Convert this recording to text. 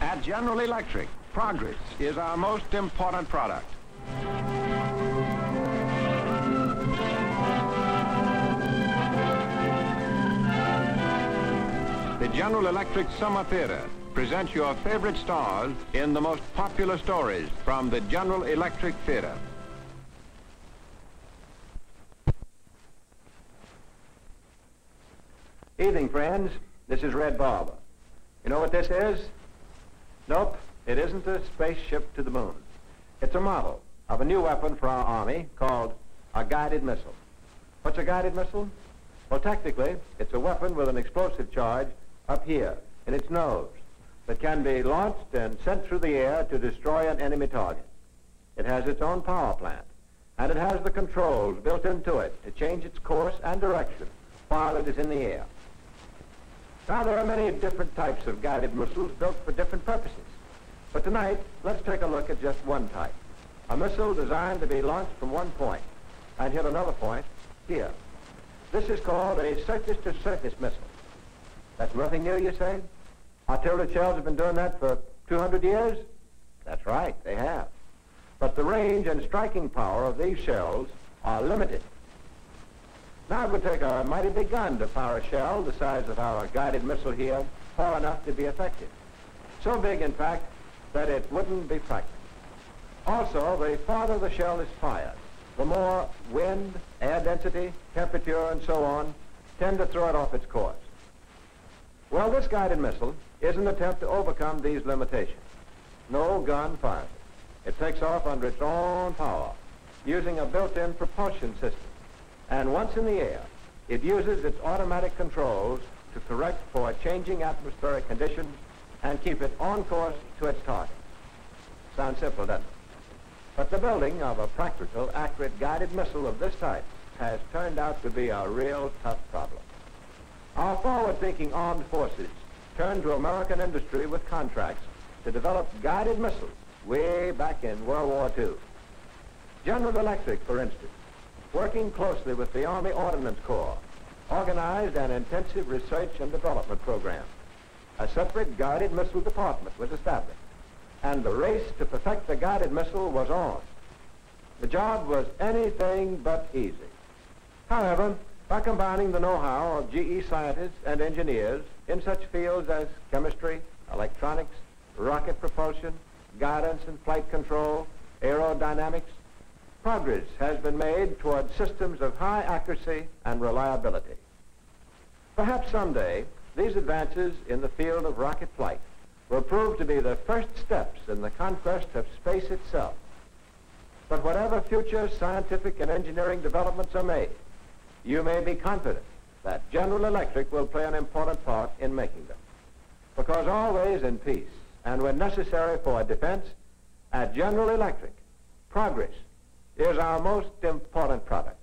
At General Electric, progress is our most important product. The General Electric Summer Theater presents your favorite stars in the most popular stories from the General Electric Theater. Good evening, friends. This is Red Barber. You know what this is? Nope, it isn't a spaceship to the moon. It's a model of a new weapon for our Army called a guided missile. What's a guided missile? Well, technically, it's a weapon with an explosive charge up here in its nose that can be launched and sent through the air to destroy an enemy target. It has its own power plant, and it has the controls built into it to change its course and direction while it is in the air. Now, there are many different types of guided missiles built for different purposes. But tonight, let's take a look at just one type. A missile designed to be launched from one point and hit another point here. This is called a surface-to-surface missile. That's nothing new, you say? Artillery shells have been doing that for 200 years? That's right, they have. But the range and striking power of these shells are limited. Now it would take a mighty big gun to fire a shell the size of our guided missile here far enough to be effective. So big, in fact, that it wouldn't be practical. Also, the farther the shell is fired, the more wind, air density, temperature, and so on tend to throw it off its course. Well, this guided missile is an attempt to overcome these limitations. No gun fires it. It takes off under its own power, using a built-in propulsion system. And once in the air, it uses its automatic controls to correct for changing atmospheric conditions and keep it on course to its target. Sounds simple, doesn't it? But the building of a practical, accurate guided missile of this type has turned out to be a real tough problem. Our forward-thinking armed forces turned to American industry with contracts to develop guided missiles way back in World War II. General Electric, for instance, working closely with the Army Ordnance Corps, organized an intensive research and development program. A separate guided missile department was established, and the race to perfect the guided missile was on. The job was anything but easy. However, by combining the know-how of GE scientists and engineers in such fields as chemistry, electronics, rocket propulsion, guidance and flight control, aerodynamics, progress has been made toward systems of high accuracy and reliability. Perhaps someday, these advances in the field of rocket flight will prove to be the first steps in the conquest of space itself. But whatever future scientific and engineering developments are made, you may be confident that General Electric will play an important part in making them. Because always in peace and when necessary for defense, at General Electric, progress is our most important product.